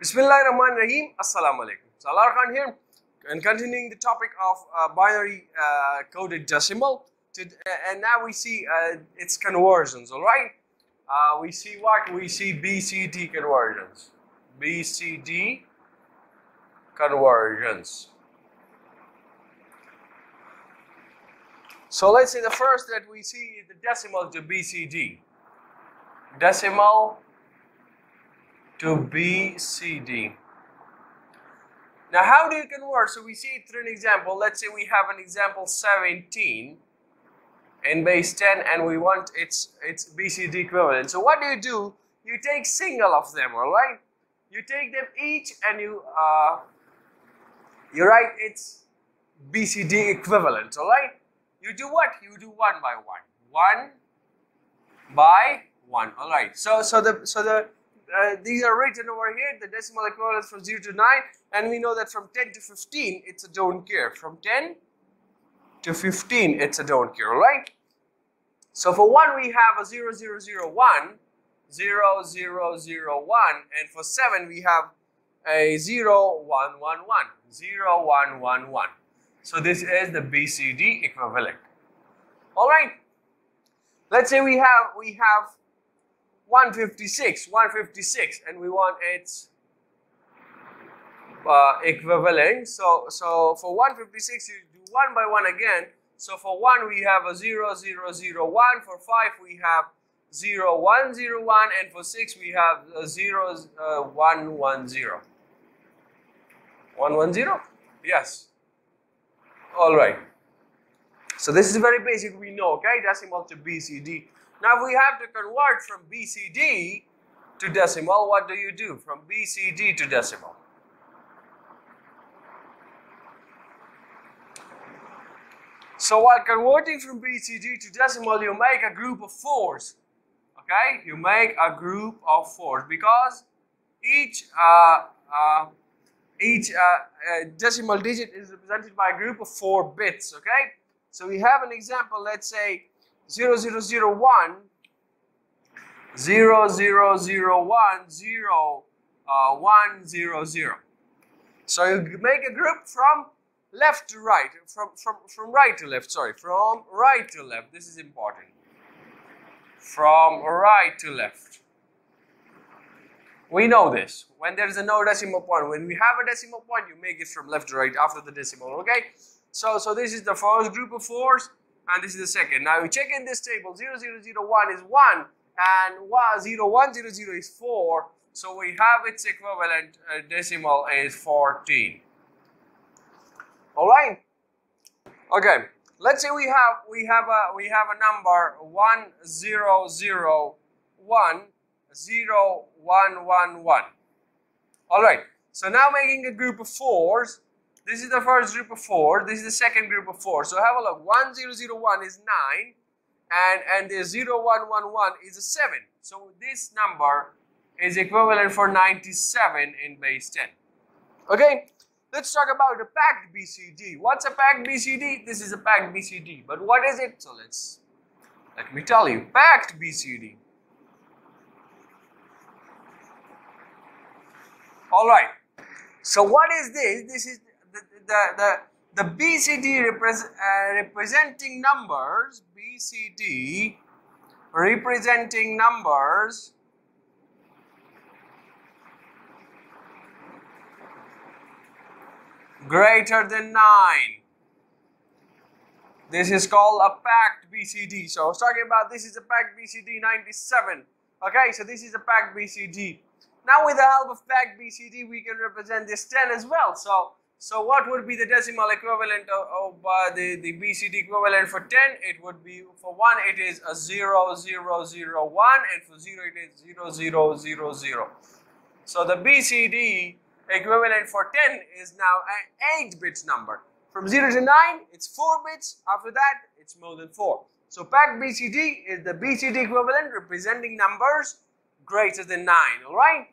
Bismillahirrahmanirrahim. Assalamu alaikum. Salaar Khan here and continuing the topic of uh, binary uh, coded decimal. To, uh, and now we see uh, its conversions, all right? Uh, we see what? We see BCD conversions. BCD conversions. So let's say the first that we see is the decimal to BCD. Decimal to BCD. Now, how do you convert? So we see it through an example. Let's say we have an example 17 in base 10 and we want its, its BCD equivalent. So what do you do? You take single of them, all right? You take them each and you, uh, you write its BCD equivalent, all right? You do what? You do one by one. One by one, all right? So, so the, so the, uh, these are written over here, the decimal equivalents from 0 to 9, and we know that from 10 to 15, it's a don't care. From 10 to 15, it's a don't care, right? So for 1, we have a 0, 0, 0, 1, 0, 0, 0, 1, and for 7, we have a 0, 1, 1, 1, 0, 1, 1, 1. So this is the BCD equivalent. All right. Let's say we have we have 156, 156, and we want its uh, equivalent. So, so for 156, you do one by one again. So for 1, we have a 0, 0, 0, 1. For 5, we have 0, 1, 0, 1. And for 6, we have a 0, uh, 1, 1, 0. 1, 1, 0? Yes. All right. So this is very basic, we know, okay? Decimal to BCD. Now if we have to convert from BCD to decimal, what do you do? From BCD to decimal. So while converting from BCD to decimal, you make a group of fours. Okay, you make a group of fours because each uh, uh, each uh, uh decimal digit is represented by a group of four bits. Okay, so we have an example. Let's say 0001 0001 0 uh, 100. So you make a group from left to right, from, from, from right to left, sorry, from right to left. This is important. From right to left. We know this. When there is a no decimal point, when we have a decimal point, you make it from left to right after the decimal, okay? So, so this is the first group of fours, and this is the second. Now, we check in this table, 0001 is 1, and 0100 is 4. So, we have its equivalent uh, decimal is 14. All right. Okay. Let's say we have we have a we have a number one zero zero one zero one one one. All right. So now making a group of fours. This is the first group of four. This is the second group of four. So have a look. One zero zero one is nine, and and the zero one one one is a seven. So this number is equivalent for ninety seven in base ten. Okay. Let's talk about a packed BCD. What's a packed BCD? This is a packed BCD. But what is it? So let's let me tell you. Packed BCD. All right. So what is this? This is the the the, BCD uh, representing numbers. BCD representing numbers greater than 9. This is called a packed BCD. So I was talking about this is a packed BCD 97. Okay, so this is a packed BCD. Now with the help of packed BCD, we can represent this 10 as well. So, so what would be the decimal equivalent of, of uh, the, the BCD equivalent for 10? It would be, for 1 it is a 0, 0, 0, 1 and for 0 it is 0, 0, 0, 0. So the BCD equivalent for 10 is now an 8 bits number. From 0 to 9, it's 4 bits. After that, it's more than 4. So packed BCD is the BCD equivalent representing numbers greater than 9, alright?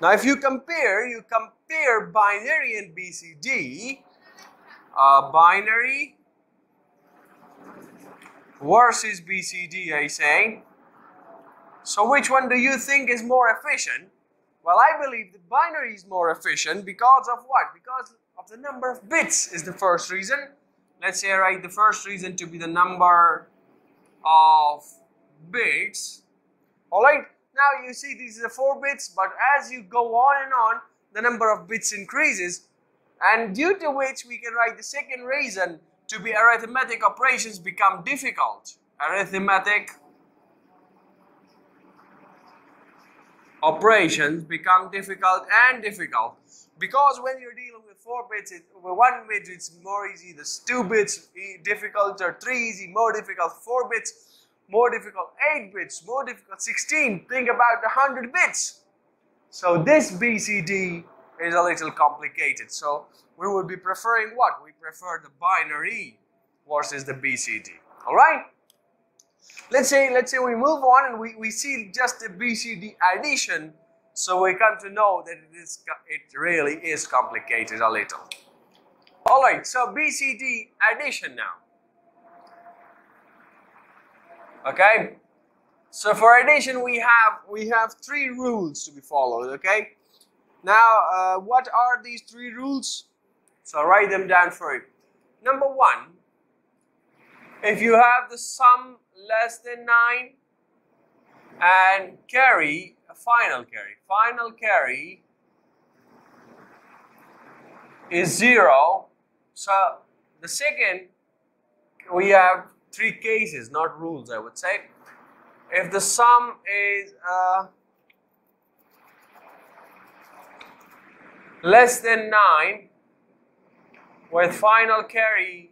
Now if you compare, you compare binary and BCD, uh, binary versus BCD, I say. So which one do you think is more efficient? Well, I believe the binary is more efficient because of what? Because of the number of bits is the first reason. Let's say I write the first reason to be the number of bits. Alright, now you see these are 4 bits, but as you go on and on, the number of bits increases. And due to which we can write the second reason to be arithmetic operations become difficult. Arithmetic operations become difficult and difficult. Because when you're dealing with four bits, it, with one bit it's more easy, the two bits difficult, or three easy, more difficult, four bits more difficult, eight bits more difficult, 16. Think about the 100 bits. So this BCD is a little complicated. So we would be preferring what? We prefer the binary versus the BCD. All right? Let's say, let's say we move on and we, we see just the BCD addition. So we come to know that it, is, it really is complicated a little. All right, so BCD addition now. Okay, so for addition we have we have three rules to be followed. Okay, now uh, what are these three rules? So write them down for you. Number one, if you have the sum less than 9 and carry a final carry. Final carry is 0. So the second, we have three cases, not rules I would say. If the sum is uh, less than 9 with final carry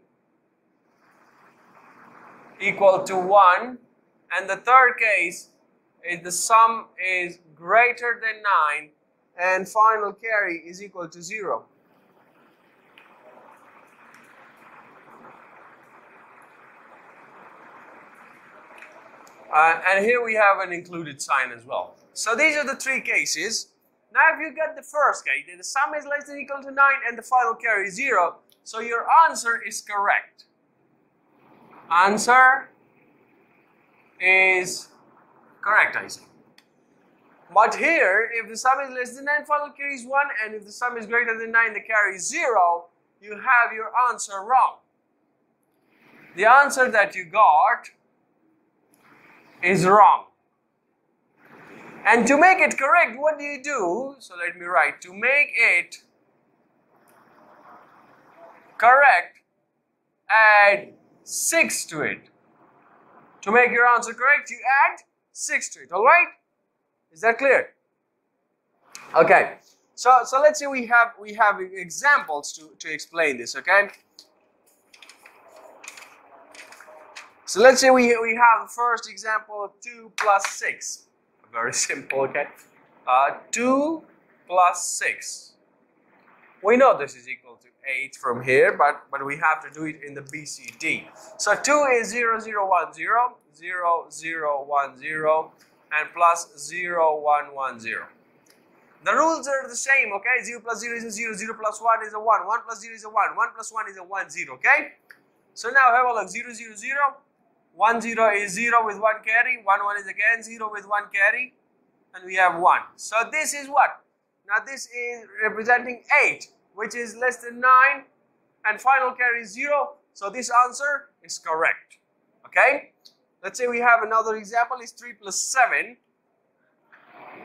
equal to 1 and the third case is the sum is greater than 9 and final carry is equal to 0. Uh, and here we have an included sign as well. So these are the three cases. Now if you get the first case, the sum is less than equal to 9 and the final carry is 0, so your answer is correct. Answer is correct, I say. But here, if the sum is less than 9, final carry is 1, and if the sum is greater than 9, the carry is 0, you have your answer wrong. The answer that you got is wrong. And to make it correct, what do you do? So let me write, to make it correct, add 6 to it. To make your answer correct, you add 6 to it, alright? Is that clear? Okay, so, so let's say we have, we have examples to, to explain this, okay? So let's say we, we have the first example of 2 plus 6. Very simple, okay? Uh, 2 plus 6. We know this is equal to 8 from here, but, but we have to do it in the BCD. So 2 is 0, 0, 1, 0, 0, 0, 1, 0, and plus 0, 1, 1, 0. The rules are the same, okay? 0 plus 0 is a 0, 0 plus 1 is a 1, 1 plus 0 is a 1, 1 plus 1 is a 1, 0, okay? So now have a look, 0, 0, 0, 1, 0 is 0 with 1 carry, 1, 1 is again 0 with 1 carry, and we have 1. So this is what? Now this is representing 8 which is less than 9 and final carry is 0. So this answer is correct. Okay? Let's say we have another example is 3 plus 7.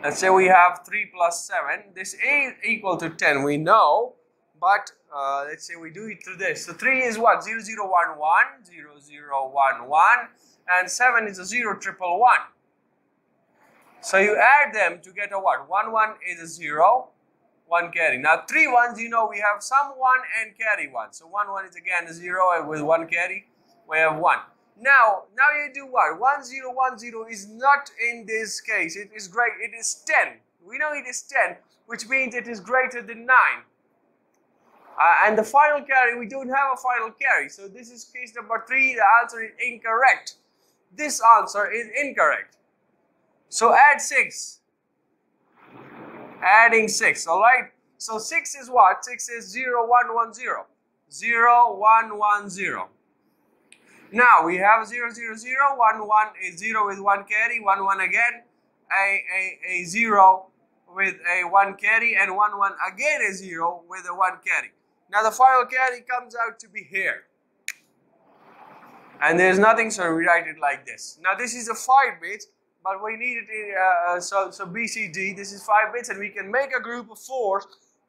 Let's say we have 3 plus 7. This is equal to 10, we know. But uh, let's say we do it through this. So 3 is what? 0, 0, 1, 1, 0, 0, 1, 1. And 7 is a 0, triple 1. So you add them to get a what? 1, 1 is a 0 one carry. Now three ones, you know, we have some one and carry one. So one one is again a zero and with one carry, we have one. Now, now you do what? One zero one zero is not in this case. It is great. It is ten. We know it is ten, which means it is greater than nine. Uh, and the final carry, we don't have a final carry. So this is case number three. The answer is incorrect. This answer is incorrect. So add six adding 6, alright? So 6 is what? 6 is 0, 1, 1, 0. 0, 1, 1, 0. Now we have 0, 0, 0, 1, 1 is 0 with 1 carry, 1, 1 again, a, a, a 0 with a 1 carry and 1 1 again is 0 with a 1 carry. Now the final carry comes out to be here. And there's nothing so we write it like this. Now this is a 5 bit but we need it in, uh, uh so, so BCD this is 5 bits and we can make a group of 4s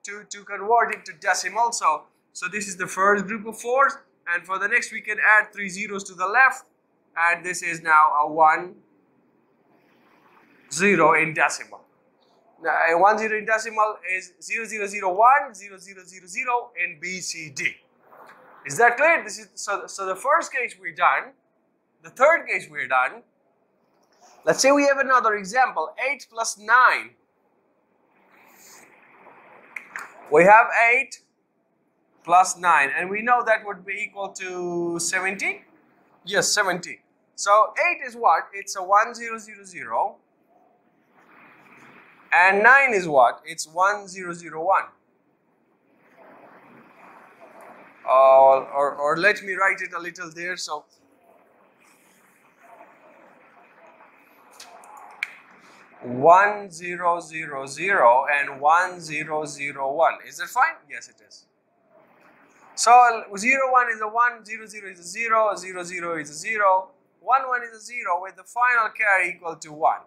to, to convert it to decimal. So, so this is the first group of 4s and for the next we can add 3 zeros to the left and this is now a 1 0 in decimal. Now, a 1 0 in decimal is 0 0 0 1 0 0 0 0 in BCD. Is that clear? This is so, so the first case we're done. The third case we're done. Let's say we have another example 8 plus 9. We have 8 plus 9 and we know that would be equal to 17. Yes, 17. So 8 is what? It's a 1 0 0 0 and 9 is what? It's 1001. Uh, or, or let me write it a little there. So one zero zero zero and one zero zero one. Is that fine? Yes, it is. So zero one is a one, zero zero is a zero, zero zero is a zero, one one is a zero with the final carry equal to one.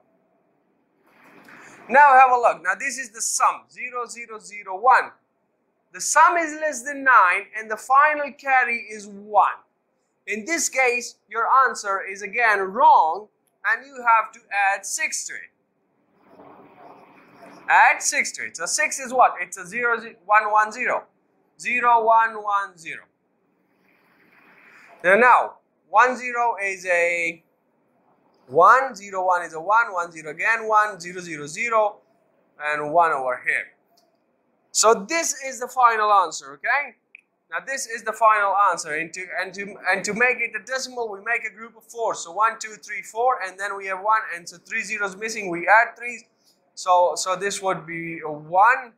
Now have a look. Now this is the sum, 0, 0, 0, 1. The sum is less than 9 and the final carry is 1. In this case, your answer is again wrong and you have to add 6 to it. Add 6 to it. So 6 is what? It's a 0, 1, 1, 0. 0, 1, 1, 0. Now, 1, 0 is a 1, 0, 1 is a 1, 1, 0 again, 1, 0, 0, 0, and 1 over here. So this is the final answer, okay? Now this is the final answer, and to, and to, and to make it a decimal, we make a group of 4. So 1, 2, 3, 4, and then we have 1, and so 3 zeros missing, we add 3. So, so this would be a 1.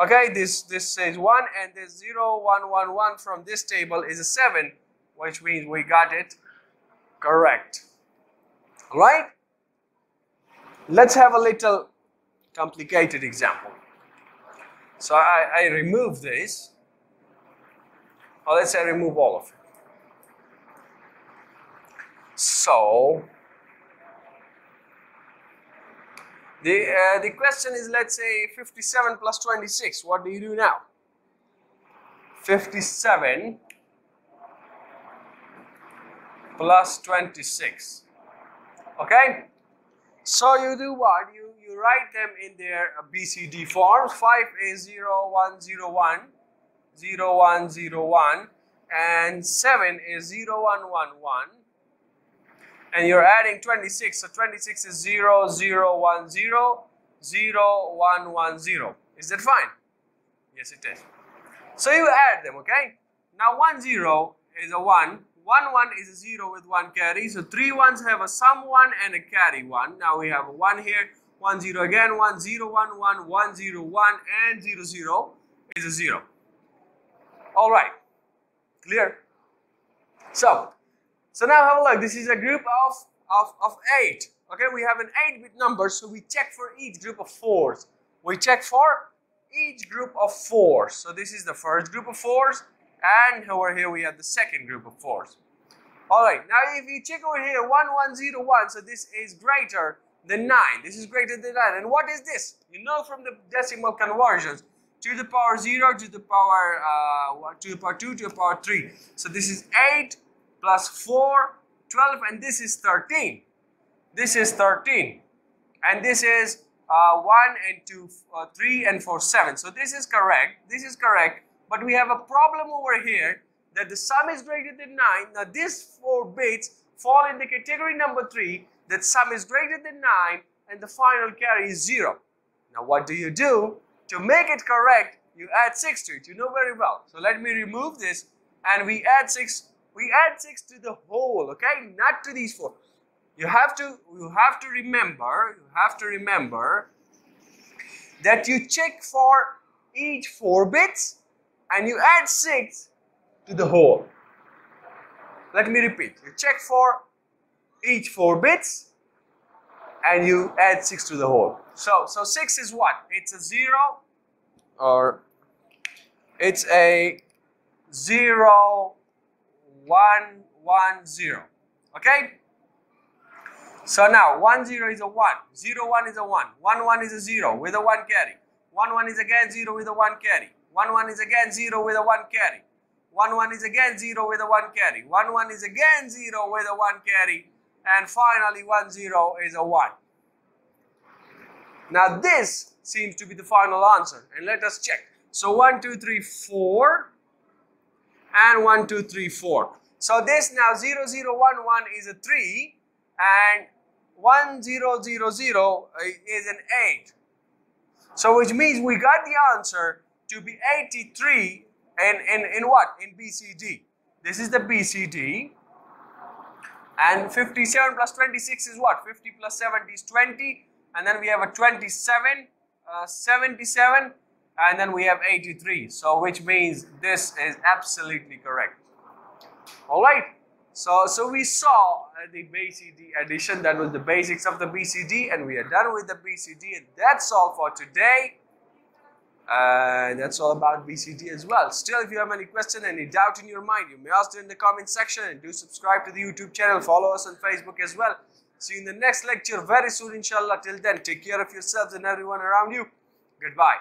Okay, this, this says 1, and this 0, 1, 1, 1 from this table is a 7, which means we got it correct right? Let's have a little complicated example. So I, I remove this, or let's say I remove all of it. So the, uh, the question is, let's say 57 plus 26. What do you do now? 57 plus 26 okay? So you do what? You you write them in their bcd forms 5 is 0 1 0 1 0 1 0 1 and 7 is 0 1 1 1 and you're adding 26 so 26 is 0 0 1 0 0 1 1 0 is that fine? Yes it is. So you add them okay? Now 1 0 is a 1 1 1 is a 0 with 1 carry. So three ones have a sum 1 and a carry 1. Now we have a 1 here, 1 0 again, 1 0 1 1 1 0 1 and 0 0 is a 0. Alright, clear? So, so now have a look. This is a group of, of, of 8. Okay, we have an 8 bit number, so we check for each group of 4s. We check for each group of 4s. So this is the first group of 4s and over here we have the second group of 4s. Alright, now if you check over here 1101, so this is greater than 9. This is greater than 9. And what is this? You know from the decimal conversions, to the power 0, to the power uh, to the power 2, to the power 3. So this is 8 plus 4, 12, and this is 13. This is 13. And this is uh, 1 and 2, uh, 3 and 4, 7. So this is correct. This is correct. But we have a problem over here that the sum is greater than 9. Now these 4 bits fall in the category number 3 that sum is greater than 9 and the final carry is 0. Now what do you do? To make it correct, you add 6 to it. You know very well. So let me remove this and we add 6. We add 6 to the whole, okay? Not to these 4. You have to you have to remember, you have to remember that you check for each 4 bits and you add 6 to the whole. Let me repeat. You check for each 4 bits and you add 6 to the whole. So, so 6 is what? It's a 0 or it's a 0, 1, 1, 0. Okay? So now 1, 0 is a 1, 0, 1 is a 1, 1, 1 is a 0 with a 1 carry. 1, 1 is again 0 with a 1 carry. 1, 1 is again 0 with a 1 carry. 1, 1 is again 0 with a 1 carry. 1, 1 is again 0 with a 1 carry. And finally 1, 0 is a 1. Now this seems to be the final answer. And let us check. So 1, 2, 3, 4 and 1, 2, 3, 4. So this now 0, 0, 1, 1 is a 3 and 1, 0, 0, 0 uh, is an 8. So which means we got the answer to be 83 in, in, in what? In BCD. This is the BCD. And 57 plus 26 is what? 50 plus 70 is 20. And then we have a 27, uh, 77, and then we have 83. So which means this is absolutely correct. All right. So, so we saw uh, the BCD addition. That was the basics of the BCD, and we are done with the BCD. And that's all for today. And that's all about BCD as well. Still, if you have any question, any doubt in your mind, you may ask it in the comment section and do subscribe to the YouTube channel. Follow us on Facebook as well. See you in the next lecture very soon, inshallah. Till then, take care of yourselves and everyone around you. Goodbye.